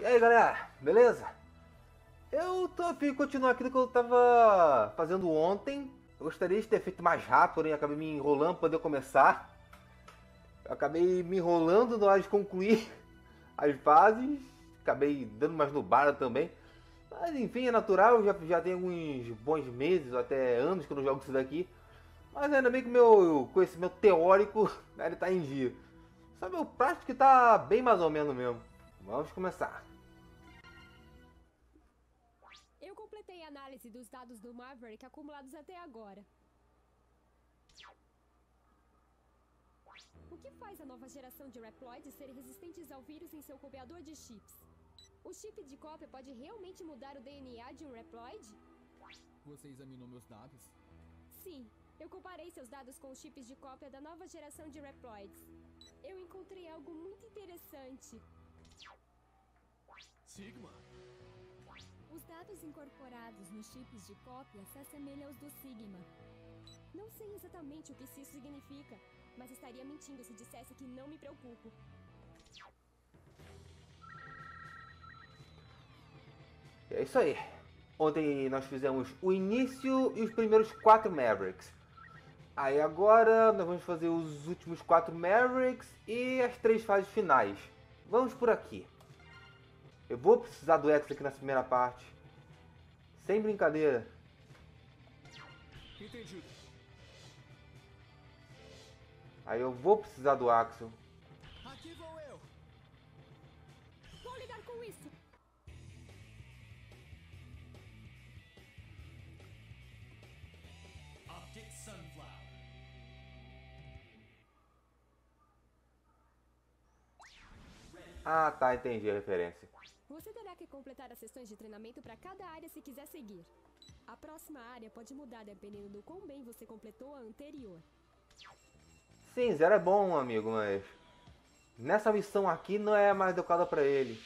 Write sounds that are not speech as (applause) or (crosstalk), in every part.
E aí galera, beleza? Eu tô a fim de continuar aquilo que eu tava fazendo ontem. Eu gostaria de ter feito mais rápido, porém acabei me enrolando para poder começar. Eu acabei me enrolando na hora de concluir (laughs) as fases. Acabei dando mais no bar também. Mas enfim, é natural, já, já tem alguns bons meses, até anos que eu não jogo isso daqui. Mas ainda bem que meu conhecimento teórico né, ele tá em dia. Só meu prático que tá bem mais ou menos mesmo. Vamos começar. Análise dos dados do Maverick acumulados até agora. O que faz a nova geração de Reploids serem resistentes ao vírus em seu copiador de chips? O chip de cópia pode realmente mudar o DNA de um Reploid? Você examinou meus dados? Sim, eu comparei seus dados com os chips de cópia da nova geração de Reploids. Eu encontrei algo muito interessante. Sigma? Os dados incorporados nos chips de cópia se assemelham aos do Sigma. Não sei exatamente o que isso significa, mas estaria mentindo se dissesse que não me preocupo. É isso aí. Ontem nós fizemos o início e os primeiros quatro Mavericks. Aí agora nós vamos fazer os últimos quatro Mavericks e as três fases finais. Vamos por aqui. Eu vou precisar do X aqui nessa primeira parte. Sem brincadeira. Entendido. Aí eu vou precisar do Axel. Aqui vou eu. Vou lidar com isso! Optic Sunflower. Ah, tá, entendi a referência. Você terá que completar as sessões de treinamento para cada área se quiser seguir. A próxima área pode mudar dependendo do quão bem você completou a anterior. Sim, zero é bom, amigo, mas nessa missão aqui não é mais adequada pra ele.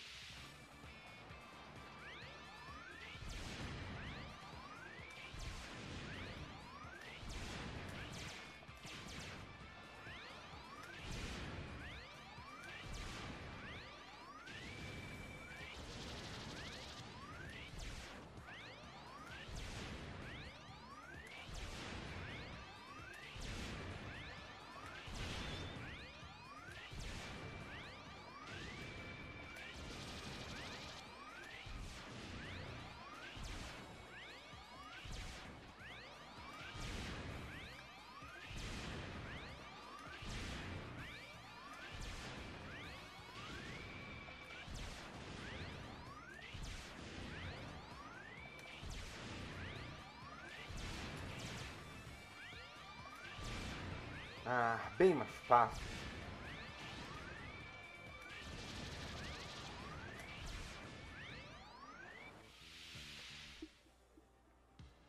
Ah, bem mais fácil.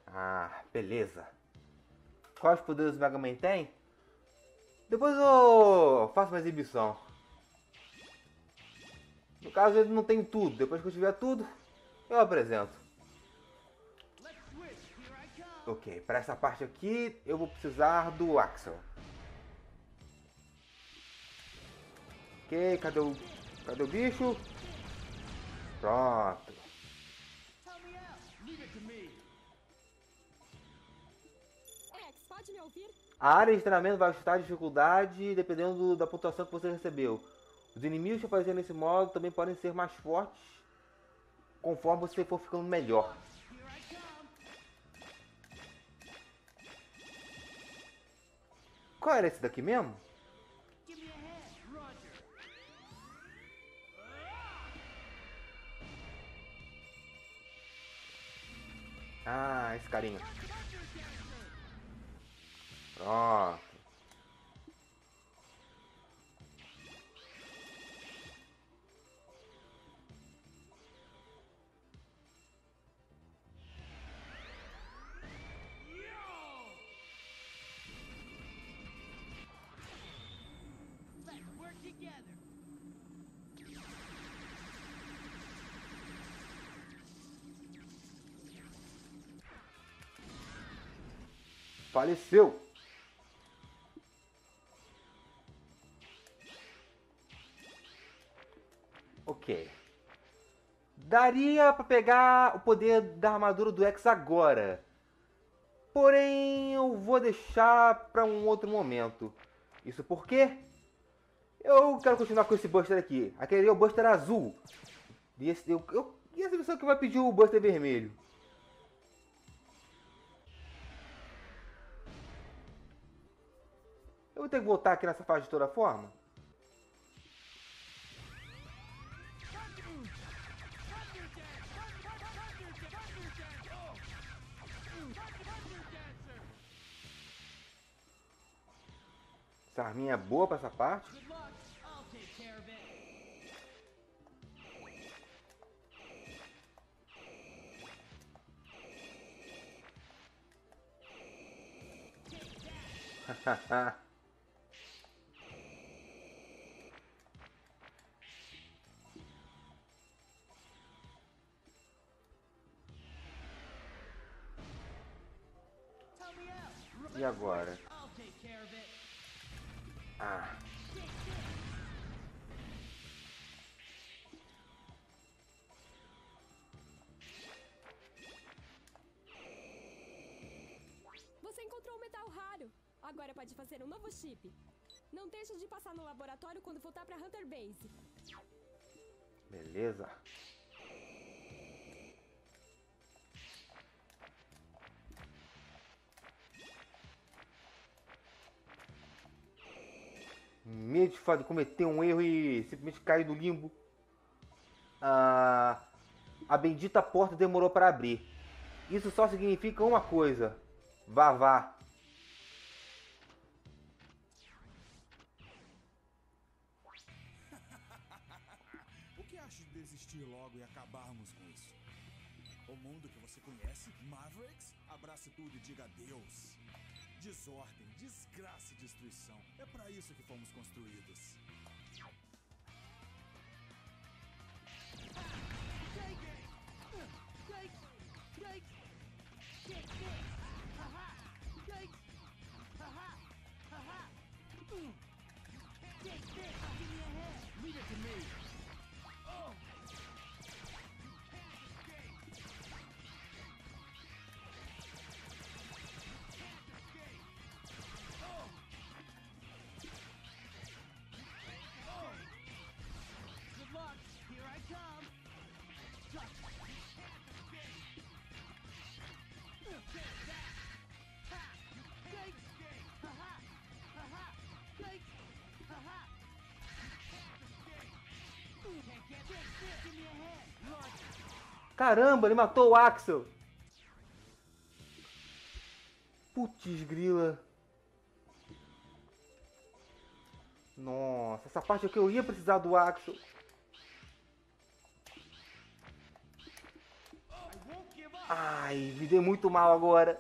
Ah, beleza. Quais poderes o Mega Man tem? Depois eu faço uma exibição. No caso, ele não tem tudo. Depois que eu tiver tudo, eu apresento. Ok, para essa parte aqui, eu vou precisar do Axel. Cadê o, cadê o bicho? Pronto. A área de treinamento vai ajustar a dificuldade dependendo do- da pontuação que você recebeu. Os inimigos que aparecerem nesse modo também podem ser mais fortes conforme você for ficando melhor. Qual era esse daqui mesmo? Ah, esse carinha. Pronto. Faleceu. Ok. Daria pra pegar o poder da armadura do X agora. Porém, eu vou deixar pra um outro momento. Isso porque eu quero continuar com esse Buster aqui. Aquele é o Buster azul. E, esse, eu, eu, e essa pessoa que vai pedir o Buster vermelho? Vou ter que voltar aqui nessa fase de toda forma? Essa arminha é boa pra essa parte? Good luck. I'll e agora? Ah, Você encontrou um metal raro. Agora pode fazer um novo chip. Não deixe de passar no laboratório quando voltar pra Hunter Base. beleza. Medo de fa- de cometer um erro e simplesmente cair no limbo. Ah, a bendita porta demorou para abrir. Isso só significa uma coisa: vá, vá. (laughs) O que acha de desistir logo e acabarmos com isso? O mundo que você conhece, Mavericks, abrace tudo e diga adeus. Desordem, desgraça e destruição. É para isso que fomos construídos. Caramba, ele matou o Axel. Putz, grila. Nossa, essa parte aqui eu ia precisar do Axel. Ai, me dei muito mal agora.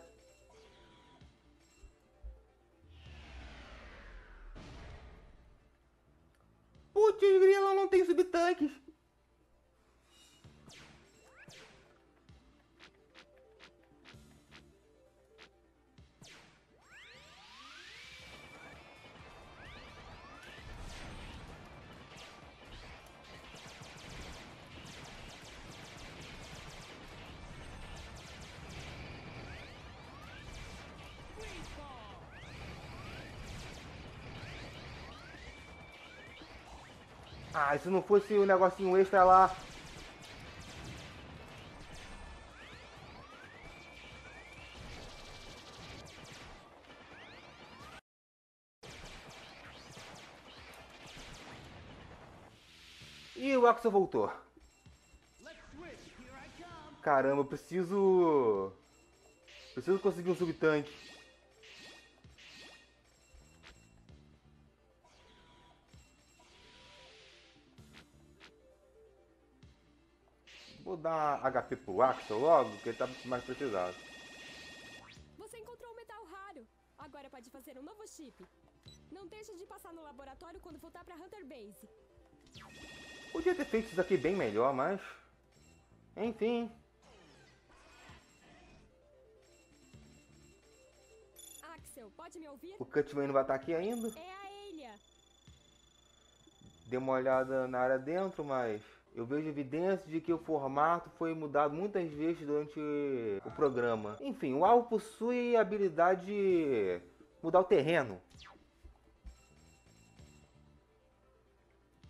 Se não fosse o negocinho extra lá. E o Axel voltou. Caramba, eu preciso. Preciso conseguir um subtanque. Dar HP pro Axel logo, que ele tá mais precisado. Você encontrou um metal raro. Agora pode fazer um novo chip. Não deixe de passar no laboratório quando voltar pra Hunter Base. Podia ter feito isso aqui bem melhor, mas. Enfim. Axel, pode me ouvir? O Cutman não vai estar aqui ainda. É a Elia. Dei uma olhada na área dentro, mas Eu vejo evidências de que o formato foi mudado muitas vezes durante o programa. Enfim, o alvo possui a habilidade de mudar o terreno.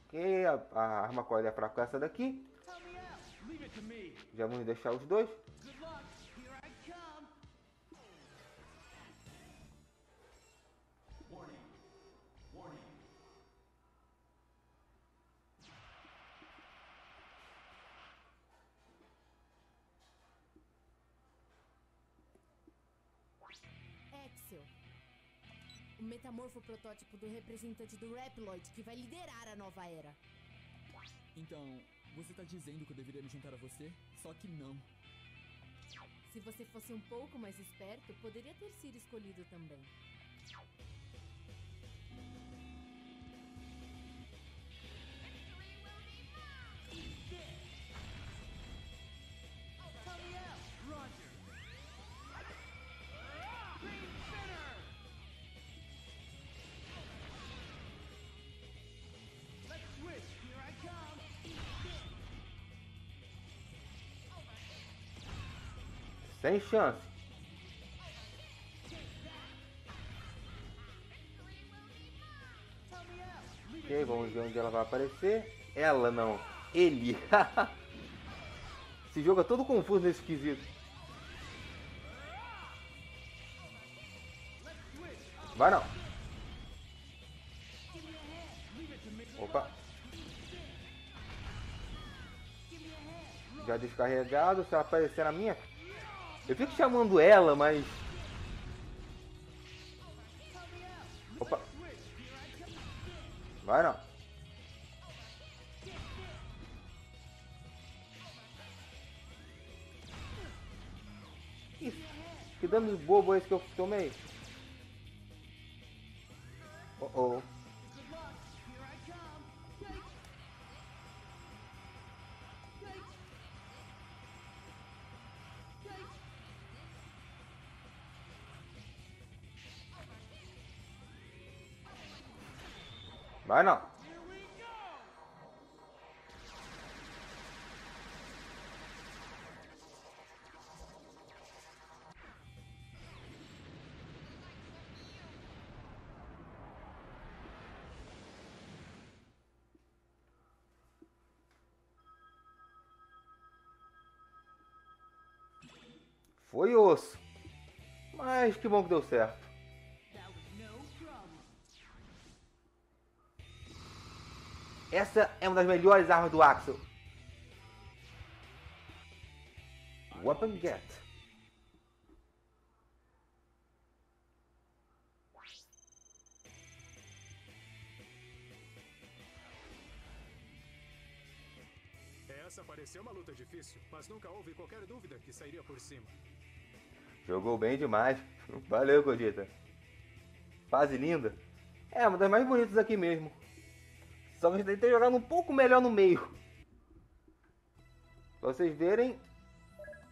Ok, a, a arma qual é fraca essa daqui. Já vamos deixar os dois. Metamorfo protótipo do representante do Reploid que vai liderar a nova era. Então, você tá dizendo que eu deveria me juntar a você? Só que não. Se você fosse um pouco mais esperto, poderia ter sido escolhido também. Sem chance. Ok, vamos ver onde ela vai aparecer. Ela não, ele. (laughs) Esse jogo é todo confuso nesse quesito. Vai não. Opa. Já descarregado, se ela aparecer na minha. Eu fico chamando ela, mas. Opa. Vai não. Que dano bobo é esse que eu tomei? Vai não. Foi osso. Mas que bom que deu certo. Essa é uma das melhores armas do Axel. Weapon Get. Essa pareceu uma luta difícil, mas nunca houve qualquer dúvida que sairia por cima. Jogou bem demais. (laughs) Valeu, Godita. Fase linda. É, uma das mais bonitas aqui mesmo. Só que a gente tem que ter jogado um pouco melhor no meio. Pra vocês verem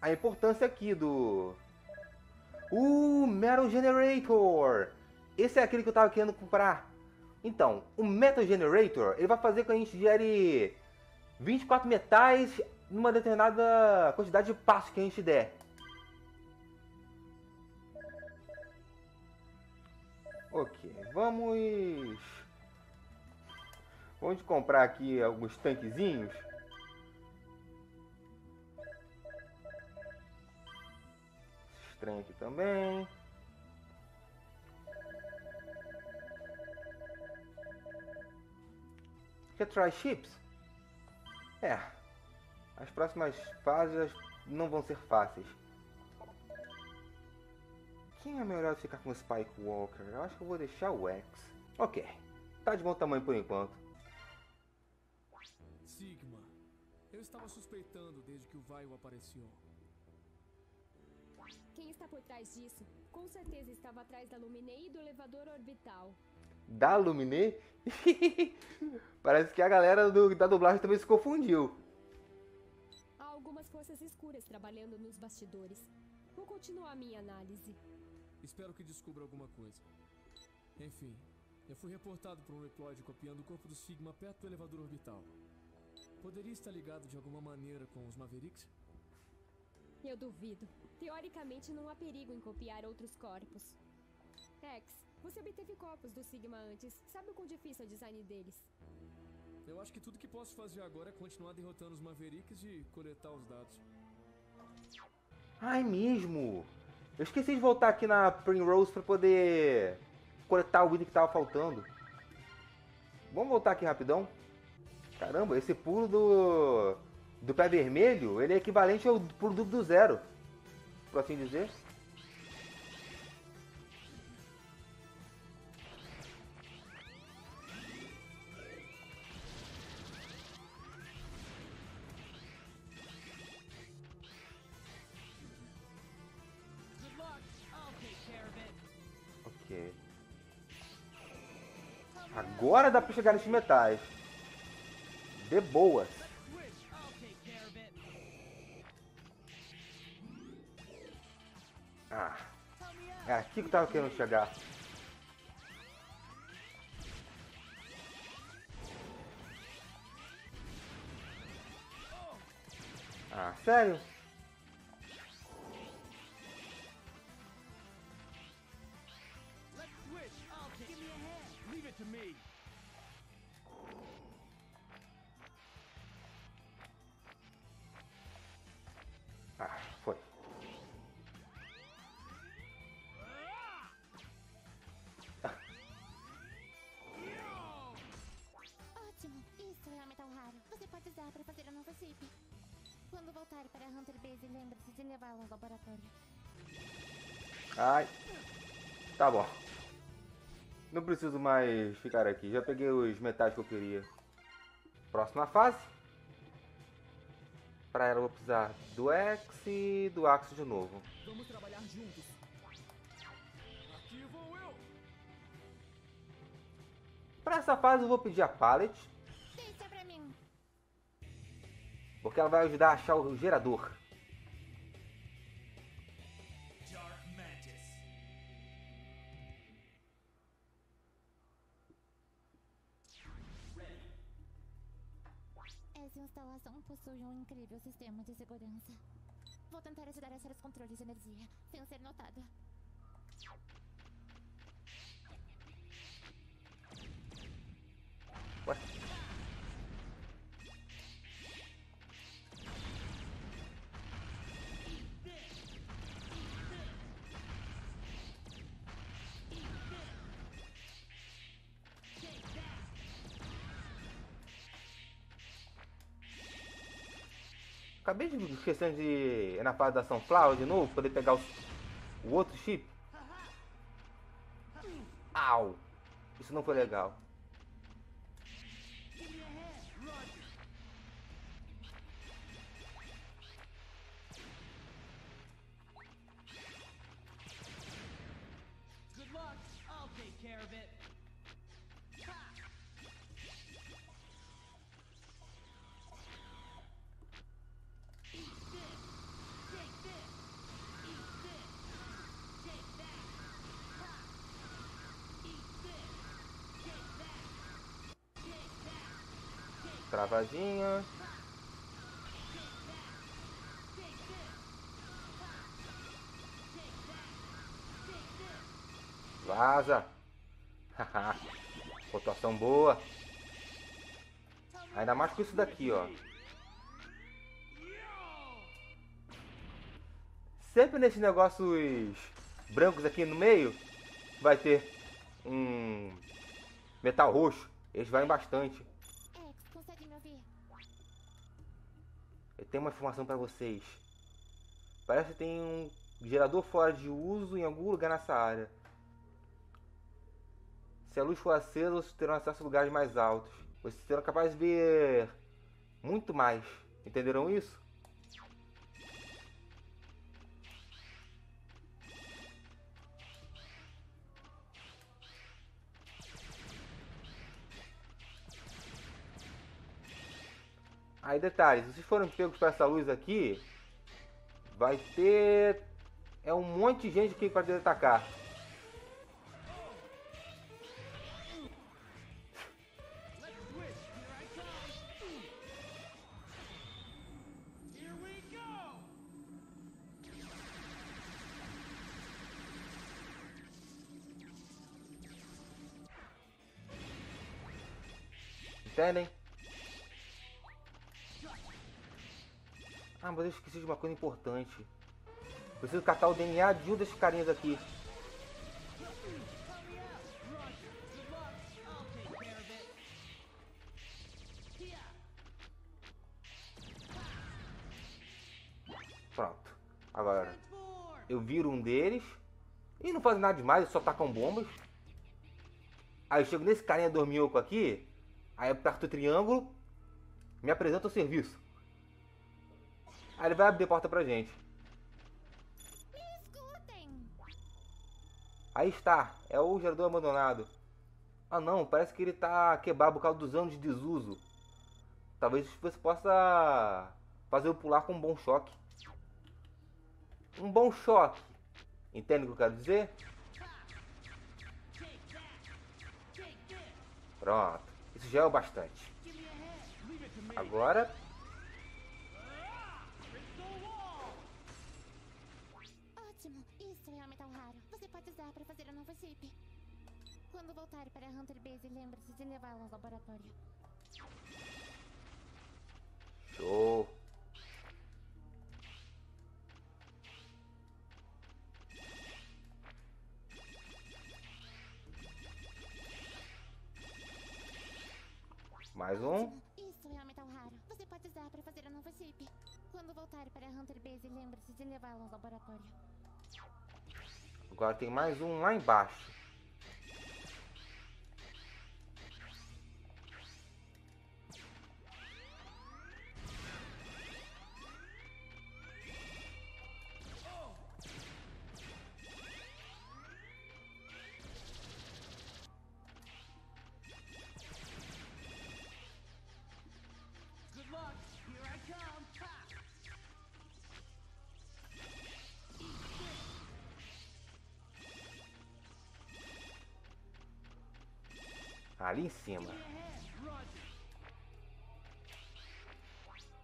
a importância aqui do... O Metal Generator. Esse é aquele que eu tava querendo comprar. Então, o Metal Generator, ele vai fazer com que a gente gere 24 metais numa determinada quantidade de passos que a gente der. Ok, vamos... Vamos comprar aqui alguns tanquezinhos. Trem aqui também. Quer try chips? É. As próximas fases não vão ser fáceis. Quem é melhor ficar com o Spike Walker? Eu acho que eu vou deixar o X. Ok. Tá de bom tamanho por enquanto. Sigma. Eu estava suspeitando desde que o Vaio apareceu. Quem está por trás disso? Com certeza estava atrás da Luminei e do elevador orbital. Da Luminé? (laughs) Parece que a galera do, da dublagem também se confundiu. Há algumas forças escuras trabalhando nos bastidores. Vou continuar minha análise. Espero que descubra alguma coisa. Enfim, eu fui reportado por um Reploid copiando o corpo do Sigma perto do elevador orbital. Poderia estar ligado de alguma maneira com os Mavericks? Eu duvido. Teoricamente, não há perigo em copiar outros corpos. X, você obteve corpos do Sigma antes. Sabe o quão difícil é o design deles? Eu acho que tudo que posso fazer agora é continuar derrotando os Mavericks e coletar os dados. Ai, mesmo! Eu esqueci de voltar aqui na Primrose pra poder coletar o item que tava faltando. Vamos voltar aqui rapidão. Caramba, esse pulo do do pé vermelho, ele é equivalente ao pulo duplo do zero, por assim dizer. Ok. Agora dá pra chegar nesses metais. De boas. Ah, é aqui que eu tava querendo chegar. Ah, sério? Let's switch. I'll. Give me a hand. Leave it to me. Pode usar para fazer a nova chip. Quando voltar para Hunter Base, lembre-se de levá-lo ao laboratório. Ai. Tá bom. Não preciso mais ficar aqui. Já peguei os metais que eu queria. Próxima fase. Pra ela eu vou precisar do X e do Axo de novo. Vamos trabalhar juntos. Aqui vou eu! Pra essa fase eu vou pedir a Pallet. Porque ela vai ajudar a achar o gerador. Essa instalação possui um incrível sistema de segurança. Vou tentar ajudar a achar os controles de energia, sem ser notada. Acabei de esquecendo de ir na fase da Sunflower de novo, poder pegar o outro chip. Au! Isso não foi legal. Travadinha. Vaza! (laughs) Pontuação boa. Ainda mais com isso daqui, ó. Sempre nesses negócios brancos aqui no meio, vai ter um metal roxo. Eles valem bastante. Eu tenho uma informação pra vocês. Parece que tem um gerador fora de uso em algum lugar nessa área. Se a luz for acesa, vocês terão acesso a lugares mais altos. Vocês serão capazes de ver muito mais. Entenderam isso? Aí detalhes, se vocês forem pegos para essa luz aqui, vai ter é um monte de gente aqui para atacar. Entendem? Ah, mas eu esqueci de uma coisa importante. Preciso catar o DNA de um desses carinhas aqui. Pronto. Agora, eu viro um deles e não faz nada demais, só tacam bombas. Aí eu chego nesse carinha dorminhoco aqui, aí eu aperto o triângulo, me apresenta o serviço. Aí ele vai abrir a porta pra gente. Aí está, é o gerador abandonado. Ah não, parece que ele tá quebrado por causa dos anos de desuso. Talvez você possa fazer o pular com um bom choque. Um bom choque. Entende o que eu quero dizer? Pronto. Isso já é o bastante. Agora. Pode usar para fazer a nova chip. Quando voltar para a Hunter Base, lembre-se de levá-la ao laboratório. Show. Mais um. Isso é um metal raro. Você pode usar para fazer a nova chip. Quando voltar para Hunter Base, lembre-se de levá-la ao laboratório. Agora tem mais um lá embaixo. Ali em cima.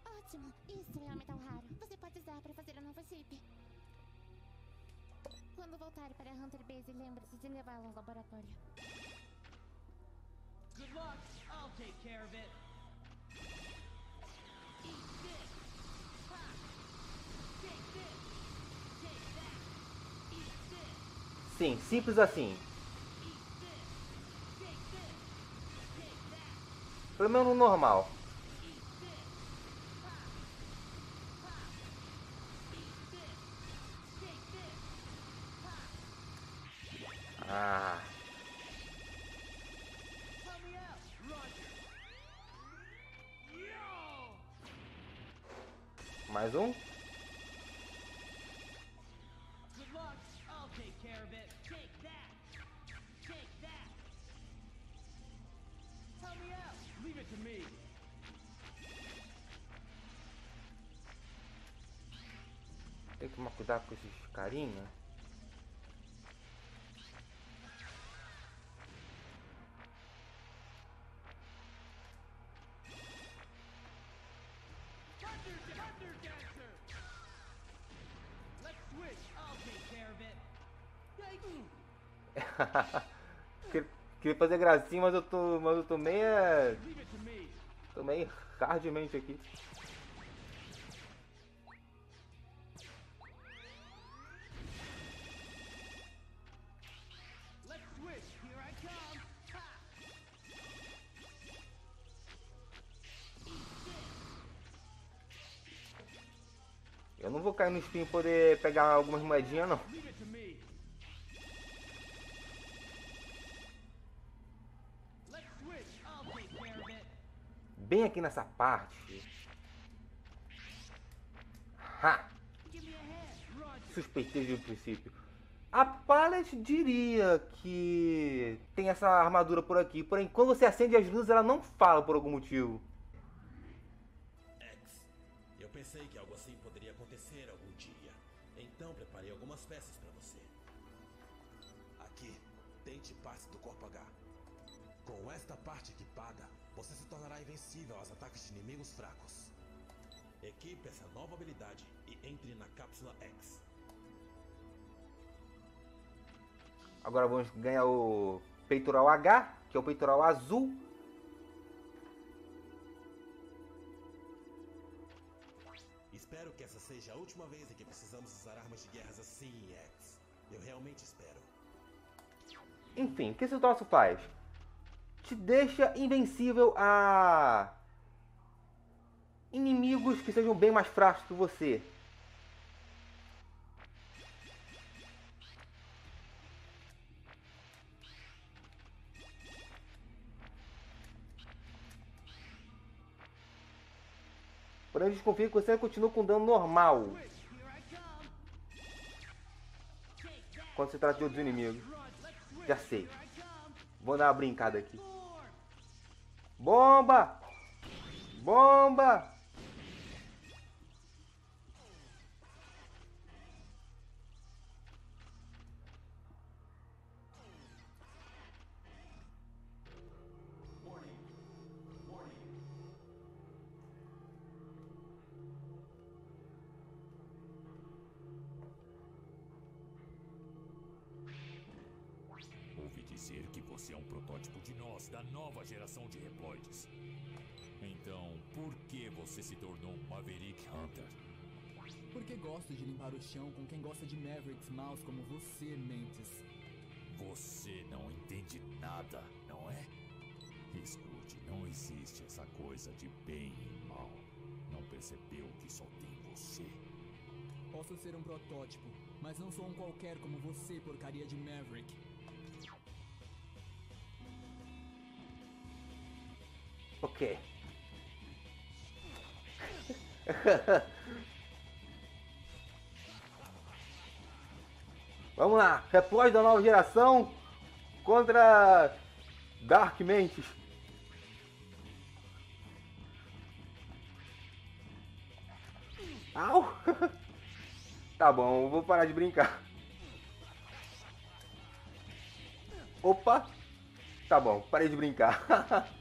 Ótimo! Isso é um metal raro. Você pode usar para fazer a nova chip. Quando voltar para a Hunter Base, lembre-se de levá-la ao laboratório. Good luck. I'll take care of it. Eat this. Ha! Take this. Take that. Eat this. Sim, simples assim. Eat this. Take this. Take that. Pelo menos no normal. Eat this. Ha! Tem que tomar cuidado com esses carinha. Thunder, Thunder Dancer. Let's switch. I'll take care of it. Yikes. Queria- fazer gracinha, mas eu tô. Mas eu tô meio. Tô meio hardmente aqui. E poder pegar algumas moedinhas não. Bem aqui nessa parte. Ha! Suspeitei de princípio. A Pallet diria que tem essa armadura por aqui, porém quando você acende as luzes ela não fala por algum motivo. X. Eu pensei que algo assim Então preparei algumas peças para você. Aqui, tente partes do corpo H. Com esta parte equipada, você se tornará invencível aos ataques de inimigos fracos. Equipe essa nova habilidade e entre na cápsula X. Agora vamos ganhar o peitoral H, que é o peitoral azul. Seja a última vez em que precisamos usar armas de guerras assim, X. Eu realmente espero. Enfim, o que esse troço faz? Te deixa invencível a inimigos que sejam bem mais fracos que você. Porém, desconfio que você continua com dano normal. Quando se trata de outros inimigos. Já sei. Vou dar uma brincada aqui. Bomba! Bomba! Você é um protótipo de nós, da nova geração de Reploides. Então, por que você se tornou um Maverick Hunter? Porque gosto de limpar o chão com quem gosta de Mavericks maus como você, Mentes. Você não entende nada, não é? Escute, não existe essa coisa de bem e mal. Não percebeu que só tem você. Posso ser um protótipo, mas não sou um qualquer como você, porcaria de Maverick. Ok. (laughs) Vamos lá, Reploid da nova geração contra Dark Mentes. Au! (laughs) Tá bom, vou parar de brincar. Opa! Tá bom, parei de brincar. (laughs)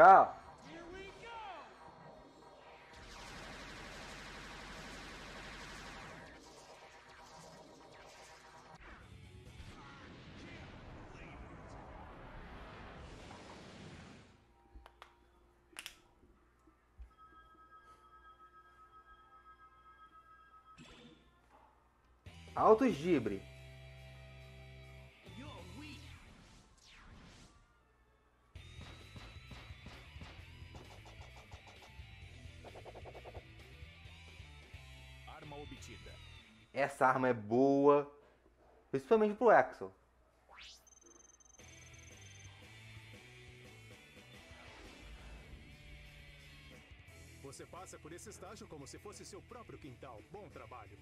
Tchau. Altos Gibre. Essa arma é boa, principalmente pro Axel. Você passa por esse estágio como se fosse seu próprio quintal. Bom trabalho.